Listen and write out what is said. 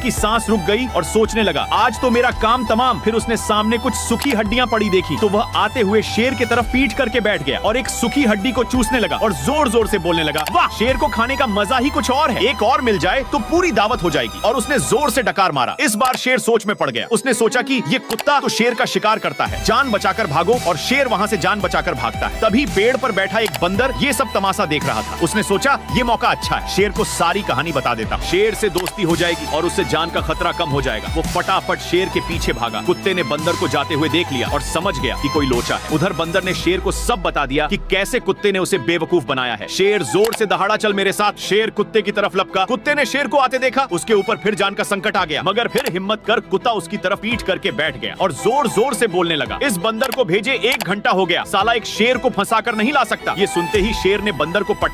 की सांस रुक गई और सोचने लगा, आज तो मेरा काम तमाम। फिर उसने सामने कुछ सुखी हड्डियाँ पड़ी देखी तो वह आते हुए शेर की तरफ़ पीट करके बैठ गया और एक सुखी हड्डी को चूसने लगा और ज़ोर ज़ोर से बोलने लगा, वाह, शेर को खाने का मज़ा ही कुछ और है। एक और मिल जाए तो पूरी दावत हो जाएगी। और उसने ज़ोर से डकार मारा। इस बार शेर सोच में पड़ गया। उसने सोचा कि ये कुत्ता तो शेर का शिकार करता है। जान बचाकर भागो और शेर वहाँ से जान बचाकर भागता है। तभी पेड़ पर बैठा एक बंदर ये सब तमाशा देख रहा था। उसने सोचा, ये मौका अच्छा है। शेर को सारी कहानी बता देता शेर से दोस्ती हो जाएगी और उससे जान का खतरा कम हो जाएगा। वो फटाफट शेर के पीछे भागा। कुत्ते ने बंदर को जाते हुए देख लिया और समझ गया कि कोई लोचा है। उधर बंदर ने शेर को सब बता दिया कि कैसे कुत्ते ने उसे बेवकूफ़ बनाया है। शेर ज़ोर से दहाड़ा, चल मेरे साथ। शेर कुत्ते की तरफ़ लपका। कुत्ते ने शेर को आते देखा। उसके ऊपर फिर जान का संकट आ गया। मगर फिर हिम्मत कर कुत्ता उसकी तरफ़ पीठ करके बैठ गया और ज़ोर ज़ोर से बोलने लगा। इस बंदर को भेजे एक घंटा हो गया। साला एक शेर को फंसा कर नहीं ला सकता। ये सुनते ही शेर ने बंदर को पटका